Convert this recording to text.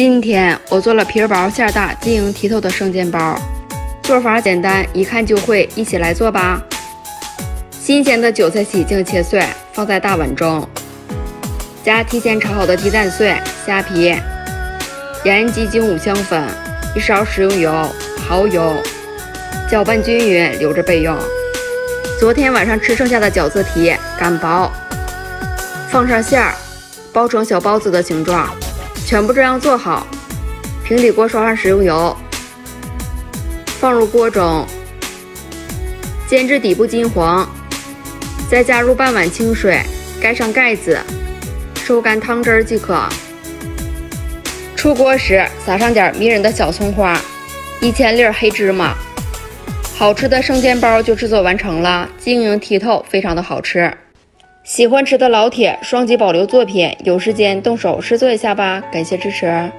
今天我做了皮儿薄馅儿大、晶莹剔透的生煎包，做法简单，一看就会，一起来做吧。新鲜的韭菜洗净切碎，放在大碗中，加提前炒好的鸡蛋碎、虾皮、盐、鸡精、五香粉，一勺食用油、蚝油，搅拌均匀，留着备用。昨天晚上吃剩下的饺子皮擀薄，放上馅儿，包成小包子的形状。全部这样做好，平底锅刷上食用油，放入锅中，煎至底部金黄，再加入半碗清水，盖上盖子，收干汤汁即可。出锅时撒上点迷人的小葱花，一千粒黑芝麻，好吃的生煎包就制作完成了，晶莹剔透，非常的好吃。喜欢吃的老铁，双击保留作品，有时间动手试做一下吧，感谢支持。